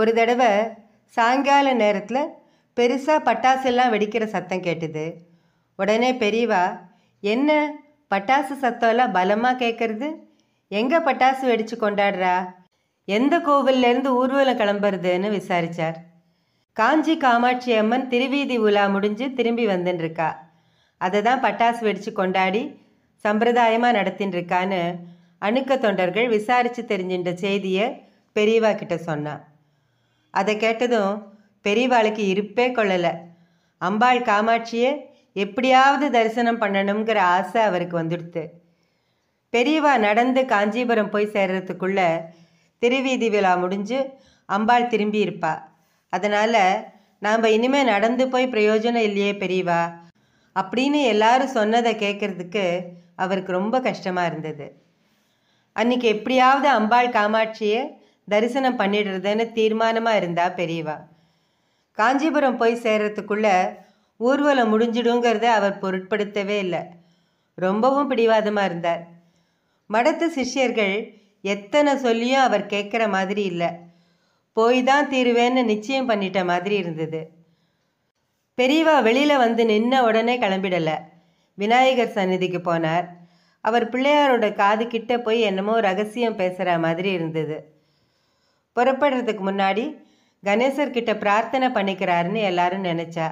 ஒரு தடவை சாயங்கால நேரத்தில் பெருசாக பட்டாசெல்லாம் வெடிக்கிற சத்தம் கேட்டுது. உடனே பெரியவா என்ன? பட்டாசு சத்தம்லாம் பலமாக கேட்கறது எங்கே பட்டாசு வெடித்து கொண்டாடுறா? எந்த கோவில்லேருந்து ஊர்வலம் கிளம்புறதுன்னு விசாரித்தார் காஞ்சி காமாட்சி அம்மன் திருவீதி உலா முடிஞ்சு திரும்பி வந்துட்டுருக்கா அதை தான் பட்டாசு வெடித்து கொண்டாடி சம்பிரதாயமாக நடத்தின்னு இருக்கான்னு அணுக்க தொண்டர்கள் விசாரித்து தெரிஞ்சின்ற செய்தியை பெரியவா கிட்ட சொன்னான் அதை கேட்டதும் பெரியவாளுக்கு இருப்பே கொள்ளலை. அம்பாள் காமாட்சியை எப்படியாவது தரிசனம் பண்ணணுங்கிற ஆசை அவருக்கு வந்துடுத்து. பெரியவா நடந்து காஞ்சிபுரம் போய் சேர்றதுக்குள்ள திருவீதி விழா முடிஞ்சு அம்பாள் திரும்பி இருப்பா அதனால் நாம் இனிமேல் நடந்து போய் பிரயோஜனம் இல்லையே பெரியவா? அப்படின்னு எல்லாரும் சொன்னதை கேட்கறதுக்கு அவருக்கு ரொம்ப கஷ்டமாக இருந்தது. அன்றைக்கி எப்படியாவது அம்பாள் காமாட்சியை தரிசனம் பண்ணிடுறதுன்னு தீர்மானமாக இருந்தா பெரியவா. காஞ்சிபுரம் போய் சேர்றதுக்குள்ள ஊர்வலம் முடிஞ்சிடுங்கிறத அவர் பொருட்படுத்தவே இல்லை. ரொம்பவும் பிடிவாதமாக இருந்தார். மடத்து சிஷ்யர்கள் எத்தனை சொல்லியும் அவர் கேட்குற மாதிரி இல்லை. போய் தான் தீருவேன்னு நிச்சயம் பண்ணிட்ட மாதிரி இருந்தது. பெரியவா வெளியில் வந்து நின்ன உடனே கிளம்பிடலை. விநாயகர் சந்நிதிக்கு போனார். அவர் பிள்ளையாரோட காது கிட்ட போய் என்னமோ ரகசியம் பேசுகிற மாதிரி இருந்தது. புறப்படுறதுக்கு முன்னாடி கணேசர்கிட்ட பிரார்த்தனை பண்ணிக்கிறாருன்னு எல்லாரும் நினச்சா.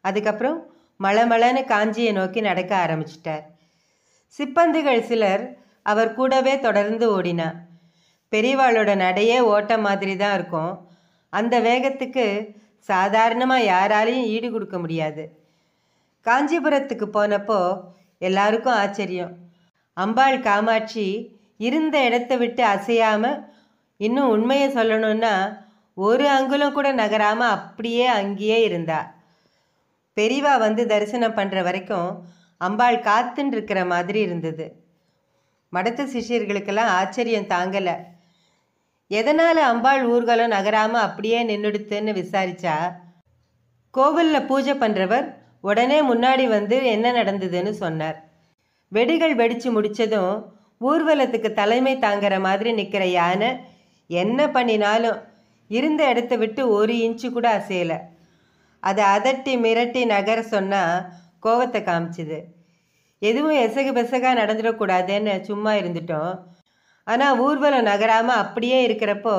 அதுக்கப்புறம் மளமளன்னு காஞ்சியை நோக்கி நடக்க ஆரம்பிச்சிட்டார். சிப்பந்திகள் சிலர் அவர் கூடவே தொடர்ந்து ஓடினா. பெரியவாளோட நடையே ஓட்டம் மாதிரி தான் இருக்கும். அந்த வேகத்துக்கு சாதாரணமாக யாராலையும் ஈடு கொடுக்க முடியாது. காஞ்சிபுரத்துக்கு போனப்போ எல்லாருக்கும் ஆச்சரியம். அம்பாள் காமாட்சி இருந்த இடத்த விட்டு அசையாமல் இன்னும் உண்மையை சொல்லணும்னா ஒரு அங்குலம் கூட நகராமல் அப்படியே அங்கேயே இருந்தா. பெரியவா வந்து தரிசனம் பண்ணுற வரைக்கும் அம்பாள் காத்துன்னு இருக்கிற மாதிரி இருந்தது. மடத்து சிஷ்யர்களுக்கெல்லாம் ஆச்சரியம் தாங்கலை. எதனால் அம்பாள் ஊர்வலம் நகராமல் அப்படியே நின்றுடுத்துன்னு விசாரிச்சா? கோவிலில் பூஜை பண்ணுறவர் உடனே முன்னாடி வந்து என்ன நடந்ததுன்னு சொன்னார். வெடிகள் வெடித்து முடிச்சதும் ஊர்வலத்துக்கு தலைமை தாங்குற மாதிரி நிற்கிற யானை என்ன பண்ணினாலும் இருந்த இடத்த விட்டு ஒரு இன்ச்சு கூட அசையலை. அதை அதட்டி மிரட்டி நகர சொன்னால் கோவத்தை காமிச்சுது. எதுவும் எசகு பெசகாக நடந்துடக்கூடாதுன்னு சும்மா இருந்துட்டோம். ஆனால் ஊர்வலம் நகராமல் அப்படியே இருக்கிறப்போ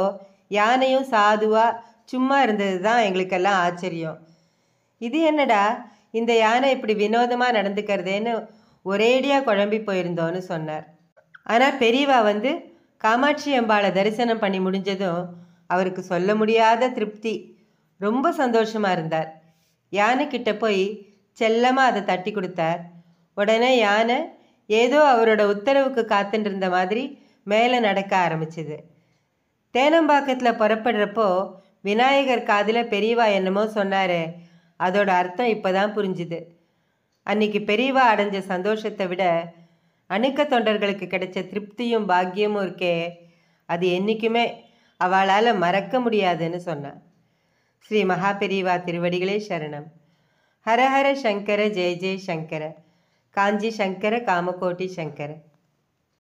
யானையும் சாதுவாக சும்மா இருந்தது தான் எங்களுக்கெல்லாம் ஆச்சரியம். இது என்னடா? இந்த யானை இப்படி வினோதமாக நடந்துக்கிறதேன்னு ஒரேடியாக குழம்பி போயிருந்தோன்னு சொன்னார். ஆனால் பெரியவா வந்து காமாட்சி அம்பாளை தரிசனம் பண்ணி முடிஞ்சதும் அவருக்கு சொல்ல முடியாத திருப்தி. ரொம்ப சந்தோஷமாக இருந்தார். யானை கிட்ட போய் செல்லமாக அதை தட்டி கொடுத்தார். உடனே யானை ஏதோ அவரோட உத்தரவுக்கு காத்துட்டு இருந்த மாதிரி மேலே நடக்க ஆரம்பிச்சுது. தேனம்பாக்கத்தில் புறப்படுறப்போ விநாயகர் காதில் பெரியவா என்னமோ சொன்னாரே அதோட அர்த்தம் இப்போ தான் புரிஞ்சுது. அன்னைக்கு பெரியவா அடைஞ்ச சந்தோஷத்தை விட அணுக்க தொண்டர்களுக்கு கிடைச்ச திருப்தியும் பாக்கியமும் இருக்கே. அது என்றைக்குமே அவளால் மறக்க முடியாதுன்னு சொன்னான் ஸ்ரீ மகாபெரிவா திருவடிகளே சரணம். ஹரஹர சங்கர ஜெய ஜெய சங்கர. காஞ்சி சங்கர காமகோட்டி சங்கர.